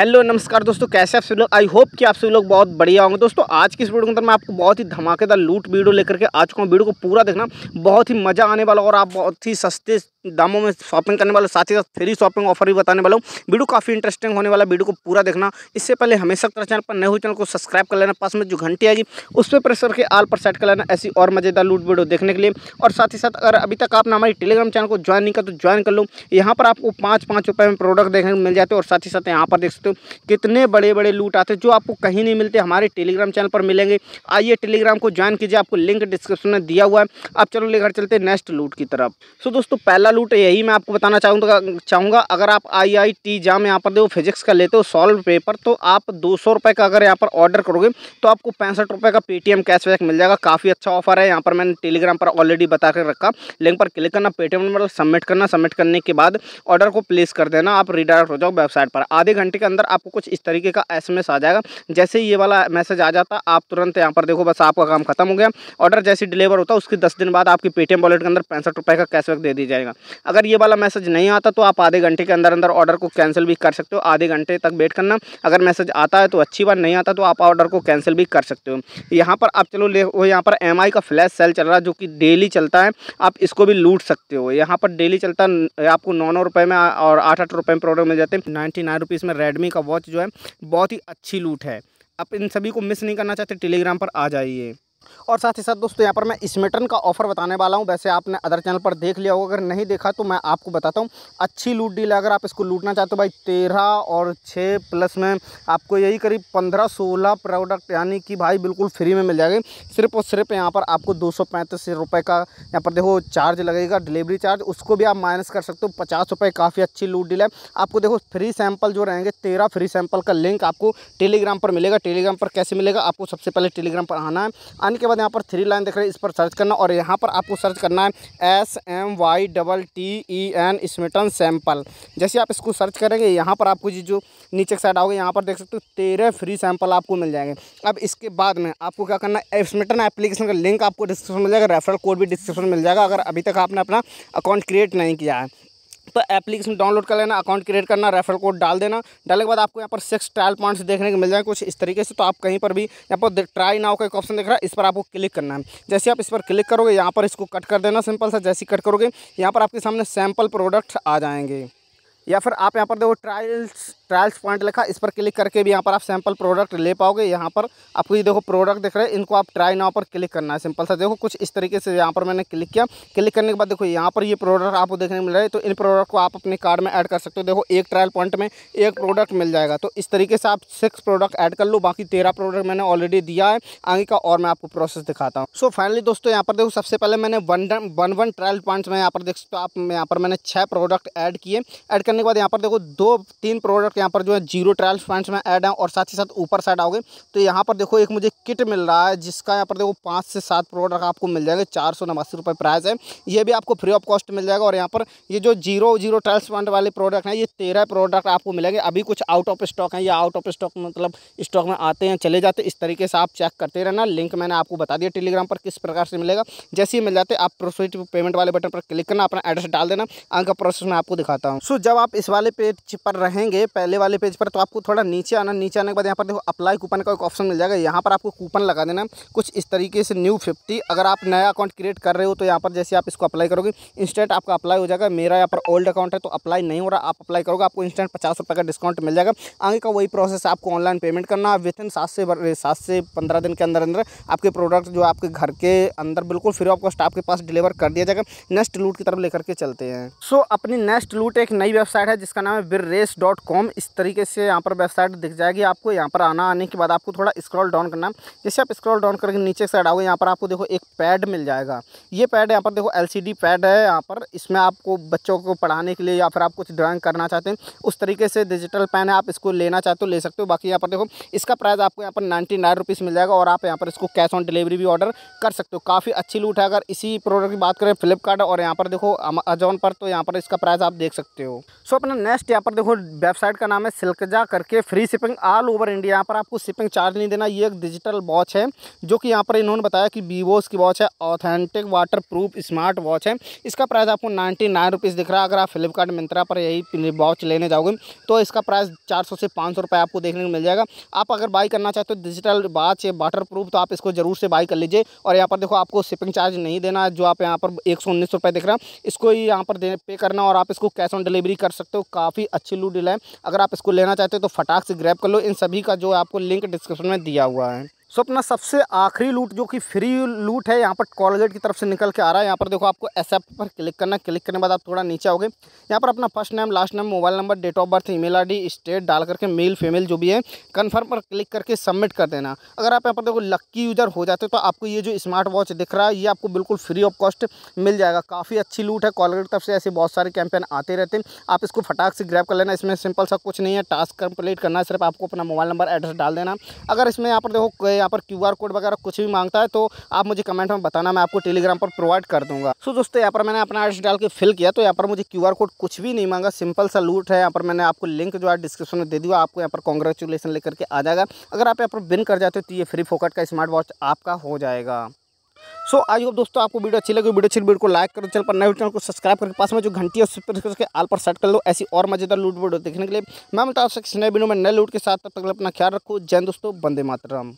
Hello, नमस्कार दोस्तों, कैसे आप सभी लोग? आई होप कि आप सभी लोग बहुत बढ़िया होंगे। दोस्तों, आज की इस वीडियो के अंदर मैं आपको बहुत ही धमाकेदार लूट वीडियो लेकर के आ चुका हूँ वीडियो को पूरा देखना, बहुत ही मज़ा आने वाला और आप बहुत ही सस्ते दामों में शॉपिंग करने वाले साथ ही साथ फ्री शॉपिंग ऑफ़र भी बताने वाला हूँ। वीडियो काफ़ी इंटरेस्टिंग होने वाला वीडियो को पूरा देखना। इससे पहले हमेशा तरह चैनल पर नए हुए चैनल को सब्सक्राइब कर लेना, पास में जो घंटी आएगी, उस पर प्रेस करके आल पर सेट कर लेना ऐसी और मज़ेदार लूट वीडियो देखने के लिए। और साथ ही साथ अगर अभी तक आपने हमारी टेलीग्राम चैनल को ज्वाइन नहीं किया तो ज्वाइन कर लो। यहाँ पर आपको पाँच पाँच रुपये में प्रोडक्ट देखने को मिल जाते और साथ ही साथ यहाँ पर देख सकते हो कितने बड़े बड़े लूट आते हैं, जो आपको कहीं नहीं मिलते, हमारे टेलीग्राम चैनल पर मिलेंगे। आइए टेलीग्राम को ज्वाइन कीजिए, आपको लिंक डिस्क्रिप्शन में दिया हुआ है। आप चलो लेकर चलते नेक्स्ट लूट की तरफ़। सो दोस्तों, पहला लूट यही मैं आपको बताना चाहूँगा चाहूँगा, अगर आप आई आई टी जाम यहाँ पर देखो फिजिक्स का लेते हो सॉल्व पेपर तो आप दो सौ रुपये का अगर यहाँ पर ऑर्डर करोगे तो आपको पैंसठ रुपये का पेटीएम कैशबैक मिल जाएगा। काफ़ी अच्छा ऑफ़र है, यहाँ पर मैंने टेलीग्राम पर ऑलरेडी बता कर रखा। लिंक पर क्लिक करना पेटीएम नंबर सबमिट करना सबमिट करने के बाद ऑर्डर को प्लेस कर देना, आप रिडायरेक्ट हो जाओ वेबसाइट पर। आधे घंटे के अंदर आपको कुछ इस तरीके का एसएमएस आ जाएगा, जैसे ये वाला मैसेज आ जाता, आप तुरंत यहाँ पर देखो, बस आपका काम खत्म हो गया। ऑर्डर जैसे डिलीवर होता है उसके दस दिन बाद आपकी पेटीएम वॉलेट के अंदर पैंसठ रुपये का कैशबैक दे दी जाएगा। अगर ये वाला मैसेज नहीं आता तो आप आधे घंटे के अंदर अंदर ऑर्डर को कैंसिल भी कर सकते हो, आधे घंटे तक वेट करना। अगर मैसेज आता है तो अच्छी बात, नहीं आता तो आप ऑर्डर को कैंसिल भी कर सकते हो। यहाँ पर आप चलो ले यहाँ पर MI का फ्लैश सेल चल रहा है, जो कि डेली चलता है, आप इसको भी लूट सकते हो। यहाँ पर डेली चलता है, आपको नौ नौ रुपये में और आठ आठ रुपये में प्रोडक्ट मिल जाते हैं। नाइन्टी नाइन रुपीज़ में रेडमी का वॉच जो है, बहुत ही अच्छी लूट है। आप इन सभी को मिस नहीं करना चाहते टेलीग्राम पर आ जाइए। और साथ ही साथ दोस्तों, यहाँ पर मैं स्मेटन का ऑफ़र बताने वाला हूँ। वैसे आपने अदर चैनल पर देख लिया होगा, अगर नहीं देखा तो मैं आपको बताता हूँ। अच्छी लूट डील है, अगर आप इसको लूटना चाहते हो भाई, तेरह और छः प्लस में आपको यही करीब पंद्रह सोलह प्रोडक्ट यानी कि भाई बिल्कुल फ्री में मिल जाएगा। सिर्फ़ और सिर्फ़ यहाँ पर आपको दो सौ का यहाँ पर देखो चार्ज लगेगा डिलीवरी चार्ज उसको भी आप माइनस कर सकते हो, पचास रुपये काफ़ी अच्छी लूट डील है। आपको देखो फ्री सैंपल जो रहेंगे, तेरह फ्री सैंपल का लिंक आपको टेलीग्राम पर मिलेगा। टेलीग्राम पर कैसे मिलेगा? आपको सबसे पहले टेलीग्राम पर आना है। आने के बाद यहाँ पर थ्री लाइन देख रहे हैं, इस पर सर्च करना और यहाँ पर आपको सर्च करना है S M Y double T E N Smitten sample जैसे आप इसको सर्च करेंगे, यहाँ पर आपको जो नीचे साइड आओगे, यहाँ पर देख सकते हो तेरह फ्री सैंपल आपको मिल जाएँगे। अब इसके बाद में आपको क्या करना है स्मिटन एप्लीकेशन का लिंक आपको डिस्क्रिप्शन मिल जाएगा रेफरल कोड भी डिस्क्रिप्शन मिल जाएगा, अगर अभी तक आपने अपना अकाउंट क्रिएट नहीं किया है। तो एप्लीकेशन डाउनलोड कर लेना अकाउंट क्रिएट करना रेफरल कोड डाल देना। डालने के बाद आपको यहाँ पर सिक्स ट्रायल पॉइंट्स देखने को मिल जाए कुछ इस तरीके से। तो आप कहीं पर भी यहाँ पर ट्राई नाउ का एक ऑप्शन देख रहा है, इस पर आपको क्लिक करना है। जैसे आप इस पर क्लिक करोगे, यहाँ पर इसको कट कर देना सिंपल सा, जैसे कट करोगे, यहाँ पर आपके सामने सैंपल प्रोडक्ट आ जाएँगे। या फिर आप यहाँ पर देखो ट्रायल्स ट्रायल्स पॉइंट लिखा, इस पर क्लिक करके भी यहाँ पर आप सैंपल प्रोडक्ट ले पाओगे। यहाँ पर आपको ये देखो प्रोडक्ट दिख रहे हैं, इनको आप ट्राई नाव पर क्लिक करना है। सिंपल सा देखो, कुछ इस तरीके से यहाँ पर मैंने क्लिक किया। क्लिक करने के बाद देखो, यहाँ पर ये प्रोडक्ट आपको देखने को मिल रहा है तो इन प्रोडक्ट को आप अपने कार्ड में ऐड कर सकते हो। देखो, एक ट्रायल पॉइंट में एक प्रोडक्ट मिल जाएगा। तो इस तरीके से आप सिक्स प्रोडक्ट ऐड कर लो, बाकी तेरह प्रोडक्ट मैंने ऑलरेडी दिया है। आगे का और मैं आपको प्रोसेस दिखाता हूँ। सो फाइनली दोस्तों, यहाँ पर देखो, सबसे पहले मैंने one one one trial points में यहाँ पर देख सकते हो आप, यहाँ पर मैंने छः प्रोडक्ट ऐड किए। ऐड करने के बाद यहाँ पर देखो, दो, तीन प्रोडक्ट यहाँ पर जो है ज़ीरो ट्रायल पॉइंट्स में ऐड है और साथ ही साथ ऊपर साइड आओगे तो यहाँ पर देखो एक मुझे किट मिल रहा है जिसका यहाँ पर देखो पाँच से सात प्रोडक्ट आपको मिल जाएँगे, चार सौ नवासी रुपये प्राइस है। ये भी आपको फ्री ऑफ़ कॉस्ट मिल जाएगा और यहाँ पर ये जो ज़ीरो ज़ीरो ट्रायल पॉइंट वाले प्रोडक्ट हैं, ये तेरह प्रोडक्ट आपको मिलेंगे। अभी कुछ आउट ऑफ़ स्टॉक हैं या आउट ऑफ़ स्टॉक मतलब स्टॉक में आते हैं, चले जाते इस तरीके से आप चेक करते रहना। लिंक मैंने आपको बता दिया टेलीग्राम पर किस प्रकार से मिलेगा। जैसे ही मिल जाते आप प्रोसेस पेमेंट वाले बटन पर क्लिक करना, अपना एड्रेस डाल देना। आगे प्रोसेस मैं आपको दिखाता हूँ। सो जब आप इस वाले पेज पर रहेंगे, पहले वाले पेज पर तो आपको थोड़ा नीचे आना, नीचे आने के बाद यहाँ पर देखो अप्लाई कूपन का एक ऑप्शन मिल जाएगा। यहाँ पर आपको कूपन लगा देना। कुछ इस तरीके से न्यू फिफ्टी अगर आप नया अकाउंट क्रिएट कर रहे हो तो यहाँ पर जैसे आप इसको अप्लाई करोगे इंस्टेंट आपका अप्लाई हो जाएगा। मेरा यहाँ पर ओल्ड अकाउंट है तो अप्लाई नहीं हो रहा। आप अप्लाई करोगे, आपको इंस्टेंट पचास का डिस्काउंट मिल जाएगा। आगे का वही प्रोसेस आपको ऑनलाइन पेमेंट करना विद इन सात से सात से पंद्रह दिन के अंदर अंदर आपके प्रोडक्ट जो आपके घर के अंदर बिल्कुल फ्री ऑफ़ कॉस्ट आपके पास डिलीवर कर दिया जाएगा। नेक्स्ट लूट की तरफ़ लेकर के चलते हैं। सो अपनी नेक्स्ट लूट एक नई वेबसाइट है, जिसका नाम है बिर इस तरीके से यहाँ पर वेबसाइट दिख जाएगी आपको यहाँ पर आना आने के बाद आपको थोड़ा स्क्रॉल डाउन करना जैसे आप स्क्रॉल डाउन करके नीचे साइड आओगे यहाँ पर आपको देखो एक पैड मिल जाएगा ये पैड यहाँ पर देखो एलसीडी पैड है यहाँ पर इसमें आपको बच्चों को पढ़ाने के लिए या फिर आप कुछ ड्राइंग करना चाहते हैं उस तरीके से डिजिटल पेन है आप इसको लेना चाहते हो ले सकते हो बाकी यहाँ पर देखो इसका प्राइस आपको यहाँ पर नाइन्टी नाइन मिल जाएगा और आप यहाँ पर इसको कैश ऑन डिलीवरी भी ऑर्डर कर सकते हो काफ़ी अच्छी लूट है अगर इसी प्रोडक्ट की बात करें फ्लिपकार्ट और यहाँ पर देखो अमेजोन पर तो यहाँ पर इसका प्राइस आप देख सकते हो सो अपना नेक्स्ट यहाँ पर देखो वेबसाइट का नाम है सिल्कजा करके free shipping all over India यहाँ पर आपको शिपिंग चार्ज नहीं देना, ये एक डिजिटल वॉच है, जो कि यहाँ पर इन्होंने बताया कि वीवोस की वॉच है authentic water proof smart watch है। इसका प्राइस आपको नाइन्टी नाइन रुपीज़ दिख रहा है। अगर आप फ्लिपकार्ट मिंत्रा पर यही वॉच लेने जाओगे तो इसका प्राइस चार सौ से पाँच सौ आपको देखने को मिल जाएगा। आप अगर बाई करना चाहते हो डिजिटल वॉच है वाटर प्रूफ तो आप इसको ज़रूर से बाई कर लीजिए। और यहाँ पर देखो, आपको शिपिंग चार्ज नहीं देना जो आप यहाँ पर एक सौ दिख रहा है। इसको ही यहाँ पर पे करना और आप इसको कैश ऑन डिलीवरी कर सकते हो। काफ़ी अच्छी लू डील है। अगर आप इसको लेना चाहते हो तो फटाक से ग्रैप कर लो। इन सभी का जो आपको लिंक डिस्क्रिप्शन में दिया हुआ है। सो अपना सबसे आखिरी लूट जो कि फ्री लूट है, यहाँ पर कॉलगेट की तरफ़ से निकल के आ रहा है। यहाँ पर देखो आपको एक्सेप्ट पर क्लिक करना क्लिक करने के बाद आप थोड़ा नीचे आओगे। यहाँ पर अपना first name last name mobile number date of birth email ID state डाल करके मेल फीमेल जो भी है कन्फर्म पर क्लिक करके सबमिट कर देना। अगर आप यहाँ पर देखो लक्की यूज़र हो जाते तो आपको ये जो स्मार्ट वॉच दिख रहा है, ये आपको बिल्कुल फ्री ऑफ़ कॉस्ट मिल जाएगा। काफ़ी अच्छी लूट है। कॉलगेट की तरफ़ से ऐसे बहुत सारे कैंपेन आते रहते हैं। आप इसको फटाक से ग्रैप कर लेना। इसमें सिंपल सा कुछ नहीं है। टास्क कंप्लीट करना सिर्फ़ आपको अपना मोबाइल नंबर एड्रेस डाल देना। अगर इसमें यहाँ पर देखो यहाँ पर क्यूआर कोड वगैरह कुछ भी माँगता है तो आप मुझे कमेंट में बताना, मैं आपको टेलीग्राम पर प्रोवाइड कर दूँगा। सो दोस्तों, यहाँ पर मैंने अपना एड्रेस डाल के फिल किया तो यहाँ पर मुझे क्यूआर कोड कुछ भी नहीं मांगा सिंपल सा लूट है। यहाँ पर मैंने आपको लिंक जो है डिस्क्रिप्शन में दे दिया, आपको यहाँ पर कॉन्ग्रेचुलेसन लेकर के आ जाएगा। अगर आप यहाँ पर बिन कर जाते हो तो ये फ्री फोकट का स्मार्ट वॉच आपका हो जाएगा। सो आई होप दोस्तों आपको वीडियो अच्छी लगी वीडियो अच्छी वीडियो को लाइक करो, चैनल पर नए चैनल को सब्सक्राइब करके पास में जो घंटी है उस पर करके आल पर सेट कर लो, ऐसी और मज़ेदार लूट वीडियो देखने के लिए। मैं बता सकते नए वीडियो में नए लूट के साथ। तब तक अपना ख्याल रखो। जय दोस्तों बंदे मातरम।